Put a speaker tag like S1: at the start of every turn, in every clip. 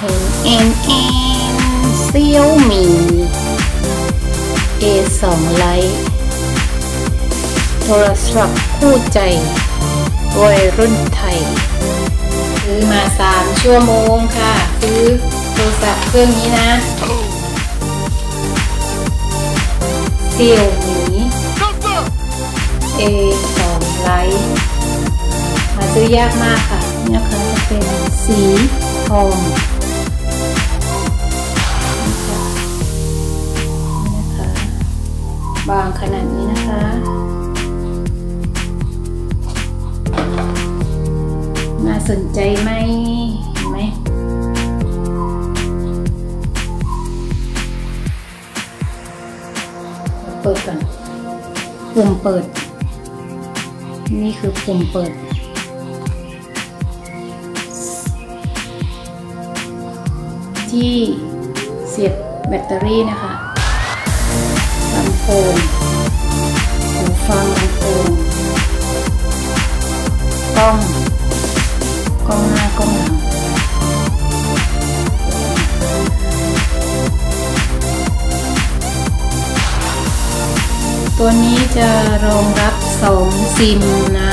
S1: เห็นเอ็นเอ็นเซี่ยวหมี A2 ไลท์โทรศัพท์คู่ใจ วัยรุ่นไทย ซื้อมา 3 ชั่วโมงค่ะ ซื้อโทรศัพท์เครื่องนี้นะเซี่ยวหมี A2 Liteหาซื้อยากมากค่ะ นี่นะคะจะเป็นสีทอง บางขนาดนี้นะคะน่าสนใจไหมเห็นไหมเปิดก่อนปุ่มเปิด นี่คือปุ่มเปิดที่เสียบแบตเตอรี่นะคะ ลำโพงหูฟังลำโพงกล้องกล้องหน้ากล้องหลังตัวนี้จะรองรับ 2 ซิมนะ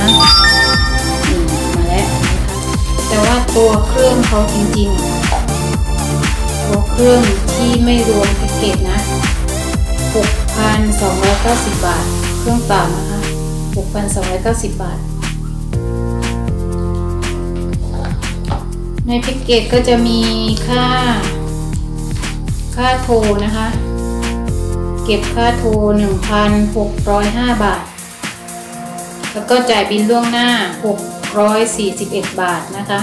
S1: นี่มาแล้วนะคะแต่ว่าตัวเครื่องเขาจริงๆ ตัวเครื่องที่ไม่รวมแพ็กเกจนะ 6,290 บาท เครื่องเปล่านะคะ 6,290 บาท ในแพ็กเกจก็จะมีค่า ค่าโทรนะคะ เก็บค่าโทร 1,605 บาท แล้วก็จ่ายบินล่วงหน้า 641 บาทนะคะ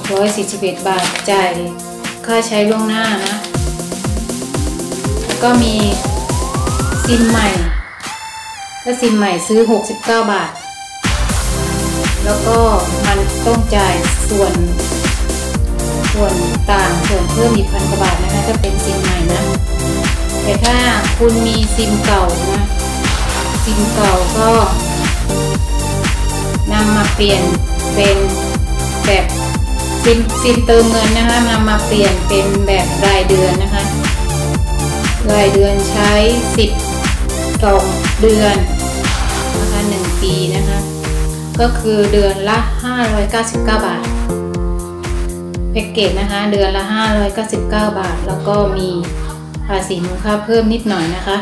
S1: 641 บาทจ่ายค่าใช้ล่วงหน้านะ ก็มีซิมใหม่ถ้าซิมใหม่ซื้อ 69 บาท แล้วก็มันต้องจ่ายส่วน ส่วนต่างส่วนเพิ่มอีกพันกว่าบาทนะคะจะเป็นซิมใหม่นะ แต่ถ้าคุณมีซิมเก่านะซิมเก่าก็นำมาเปลี่ยนเป็นแบบซิมซิมเติมเงินนะคะนำมาเปลี่ยนเป็นแบบรายเดือนนะคะ รายเดือนใช้ 10สองเดือนนะคะ1ปีนะคะ ก็คือเดือนละ 599 บาทแพ็กเกจนะคะ เดือนละ 599 บาท แล้วก็มีภาษีมูลค่าเพิ่มนิดหน่อยนะคะ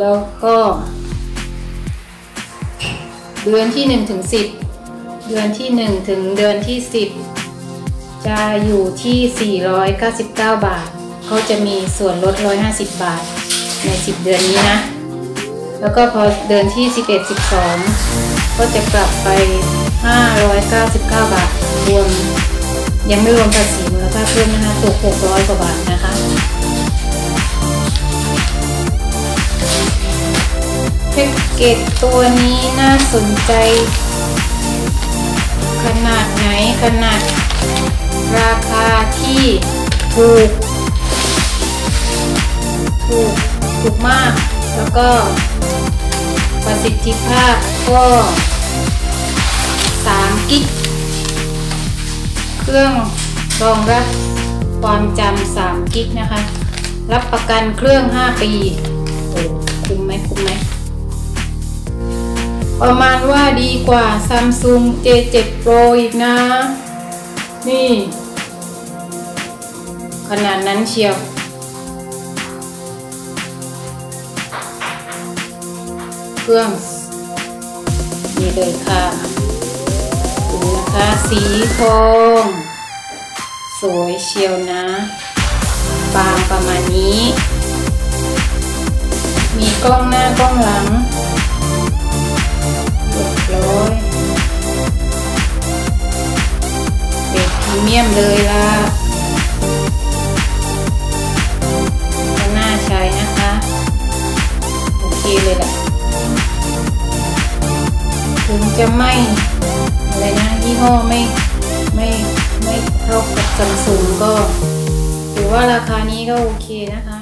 S1: แล้วก็ เดือนที่1ถึง10 เดือนที่ 1 ถึงเดือนที่ 10 จะอยู่ที่ 499 บาท เขาจะมีส่วนลด 150 บาทใน 10 เดือนนี้นะ แล้วก็พอเดือนที่ 11 12 ก็จะกลับไป 599 บาทรวม ยังไม่รวมภาษีมูลค่าเพิ่มนะคะตก600 กว่าบาทนะคะแพ็กเกจตัวนี้น่าสนใจ ขนาดไหนขนาดราคาที่ถูก ถูกถูกมาก แล้วก็ประสิทธิภาพก็3กิก เครื่องรองรับความจำ3กิกนะคะ รับประกันเครื่อง 5 ปี โอ้คุ้มไหมคุ้มไหม ประมาณว่าดีกว่า Samsung J7 Pro อีกนะ นี่ ขนาดนั้นเชียว เครื่องนี่เลยค่ะดูนะคะสีทองสวยเชียวนะบางประมาณนี้ มีกล้องหน้ากล้องหลังเรียบร้อยเบรกพรีเมียมเลย จะไม่อะไรนะยี่ห้อไม่ไม่ไม่เท่ากับซัมซุงก็ถือว่าราคานี้ก็โอเคนะคะ